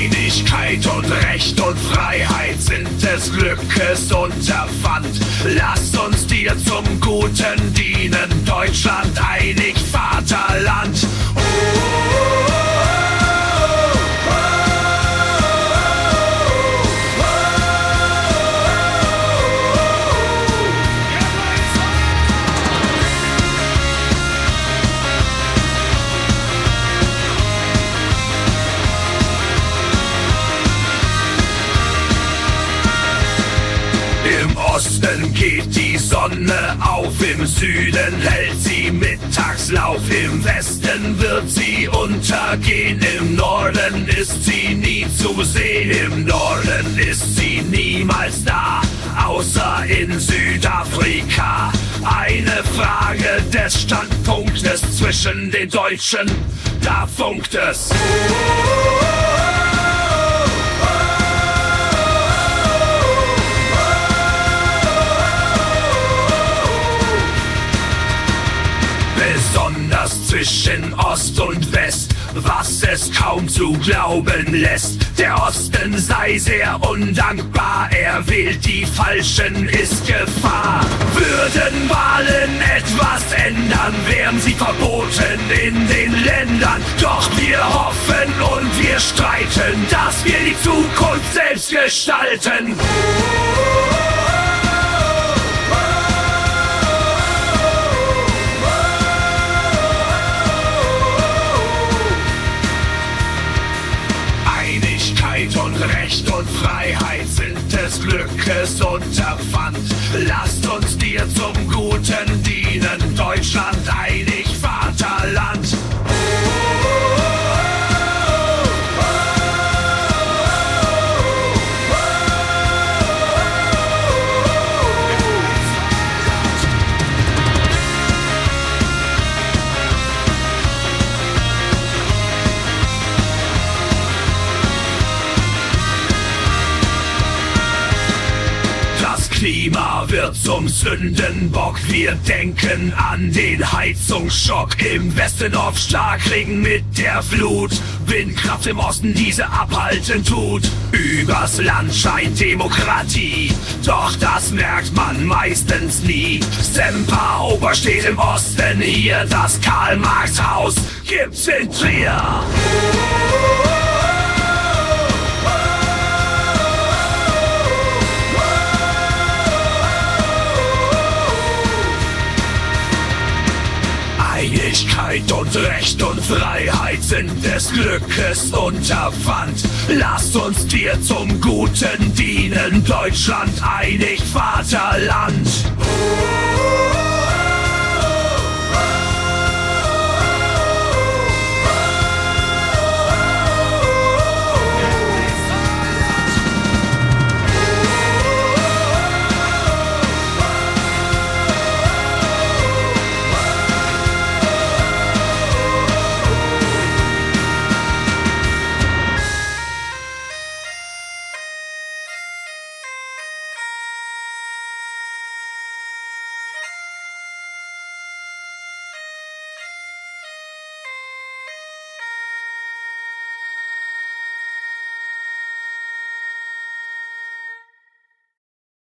Einigkeit und Recht und Freiheit sind des Glückes Unterpfand. Lasst uns dir zum Guten dienen, Deutschland einig, Osten geht die Sonne auf, im Süden hält sie Mittagslauf, im Westen wird sie untergehen, im Norden ist sie nie zu sehen, im Norden ist sie niemals da, außer in Südafrika. Eine Frage des Standpunktes zwischen den Deutschen, da funkt es. Zwischen Ost und West, was es kaum zu glauben lässt. Der Osten sei sehr undankbar, er wählt die Falschen, ist Gefahr. Würden Wahlen etwas ändern, wären sie verboten in den Ländern. Doch wir hoffen und wir streiten, dass wir die Zukunft selbst gestalten. Und Freiheit sind des Glückes Unterpfand. Lasst uns dir zum Guten dienen, Deutschland einig, Klima wird zum Sündenbock. Wir denken an den Heizungsschock. Im Westen auf Starkregen mit der Flut. Windkraft im Osten diese abhalten tut. Übers Land scheint Demokratie. Doch das merkt man meistens nie. Semper Ober steht im Osten. Hier das Karl-Marx-Haus gibt's in Trier. Einigkeit und Recht und Freiheit sind des Glückes Unterpfand. Lasst uns dir zum Guten dienen, Deutschland einig, Vaterland.